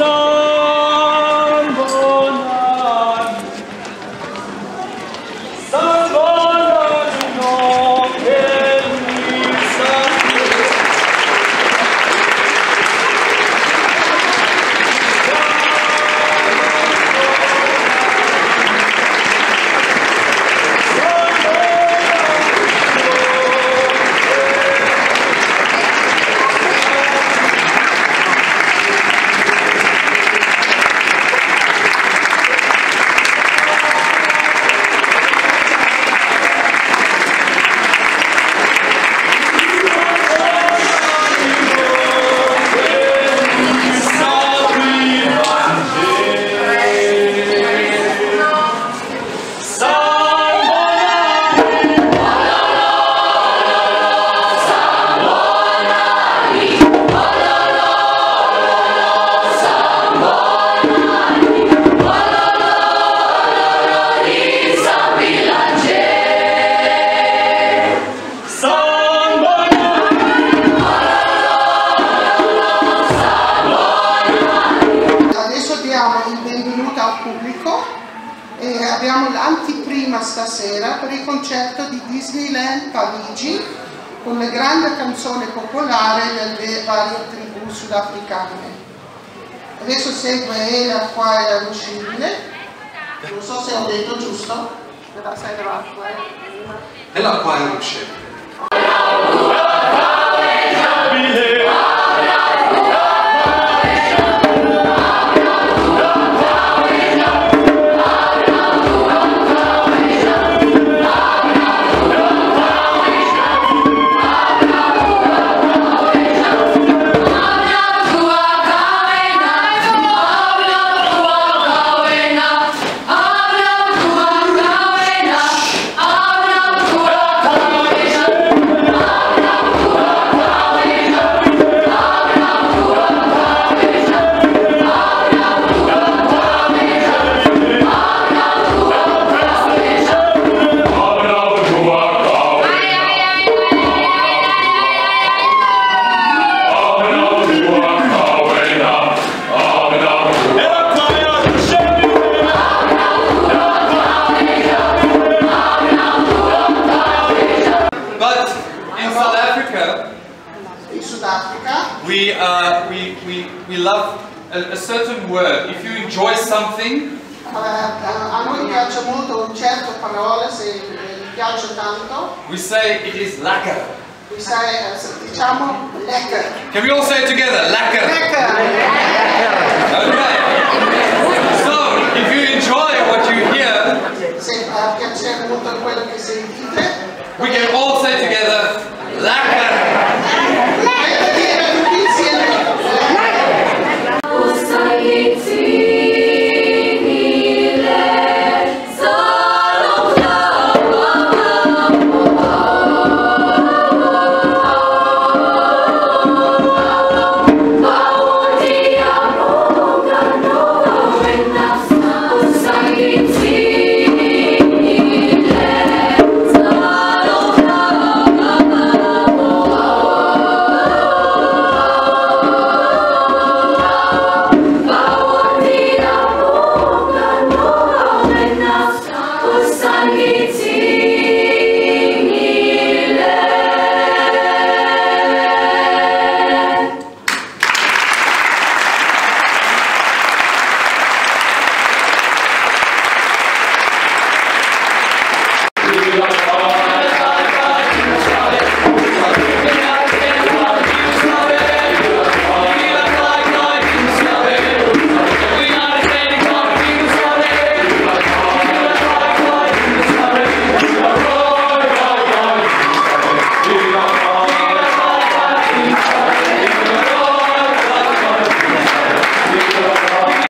써 il benvenuto al pubblico e abbiamo l'antiprima stasera per il concerto di Disneyland Parigi con le grandi canzoni popolari delle varie tribù sudafricane. Adesso segue la Choir Ruscibile, non so se ho detto giusto, però sai della Nella quale in We, uh, we, we, we love a, a certain word. If you enjoy something, we say it is lekker. We say, diciamo, lekker. Can we all say it together? Lekker. Lekker. Okay. So, if you enjoy what you hear, we can all say together, Sweet. Статус сомнительный.